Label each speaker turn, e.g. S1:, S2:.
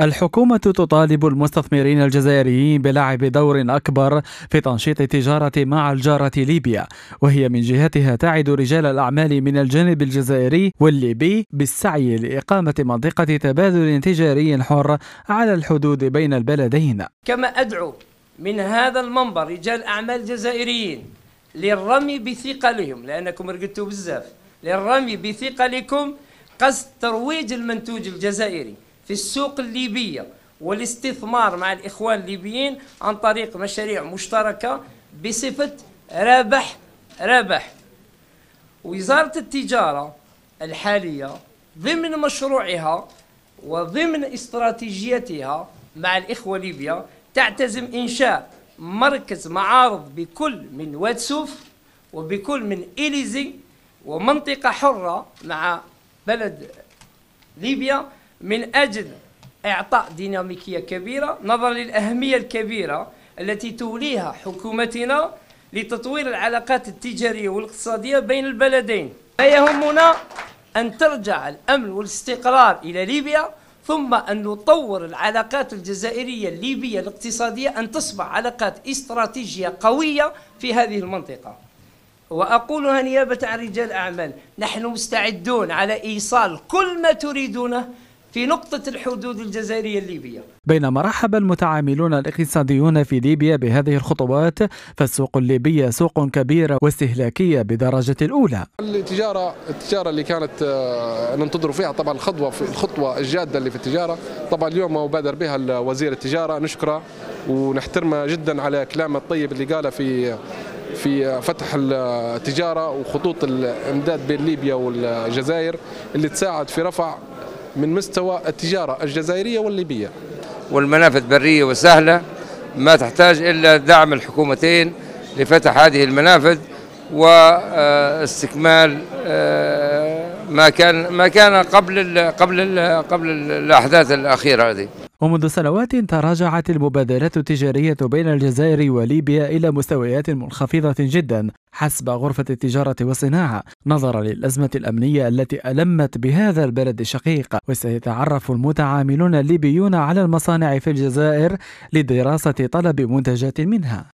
S1: الحكومة تطالب المستثمرين الجزائريين بلعب دور أكبر في تنشيط التجارة مع الجارة ليبيا وهي من جهتها تعد رجال الأعمال من الجانب الجزائري والليبي بالسعي لإقامة منطقة تبادل تجاري حر على الحدود بين البلدين.
S2: كما أدعو من هذا المنبر رجال أعمال جزائريين للرمي بثقلهم لأنكم رقدتوا بزاف للرمي بثقلكم قصد ترويج المنتوج الجزائري. في السوق الليبية والاستثمار مع الإخوان الليبيين عن طريق مشاريع مشتركة بصفة رابح رابح. وزارة التجارة الحالية ضمن مشروعها وضمن استراتيجيتها مع الإخوة ليبيا تعتزم إنشاء مركز معارض بكل من واتسوف وبكل من إليزي ومنطقة حرة مع بلد ليبيا من أجل إعطاء ديناميكية كبيرة نظرا للأهمية الكبيرة التي توليها حكومتنا لتطوير العلاقات التجارية والاقتصادية بين البلدين. ما يهمنا أن ترجع الأمن والاستقرار إلى ليبيا ثم أن نطور العلاقات الجزائرية الليبية الاقتصادية أن تصبح علاقات استراتيجية قوية في هذه المنطقة. وأقولها نيابة عن رجال أعمال نحن مستعدون على إيصال كل ما تريدونه في نقطة الحدود الجزائرية الليبية.
S1: بينما رحب المتعاملون الاقتصاديون في ليبيا بهذه الخطوات فالسوق الليبية سوق كبيرة واستهلاكية بدرجة الأولى.
S3: التجارة التجارة اللي كانت آه، ننتظر فيها طبعا الخطوة في الخطوة الجادة اللي في التجارة. طبعا اليوم وبادر بها وزير التجارة نشكره ونحترمه جدا على كلامه الطيب اللي قاله في في فتح التجارة وخطوط الإمداد بين ليبيا والجزائر اللي تساعد في رفع من مستوى التجارة الجزائرية والليبية.
S4: والمنافذ برية وسهلة ما تحتاج إلا دعم الحكومتين لفتح هذه المنافذ واستكمال آه، ما كان ما كان قبل ال قبل ال قبل الأحداث الأخيرة هذه.
S1: ومنذ سنوات تراجعت المبادلات التجارية بين الجزائر وليبيا إلى مستويات منخفضة جدا حسب غرفة التجارة والصناعة. نظرا للأزمة الأمنية التي ألمت بهذا البلد الشقيق وسيتعرف المتعاملون الليبيون على المصانع في الجزائر لدراسة طلب منتجات منها.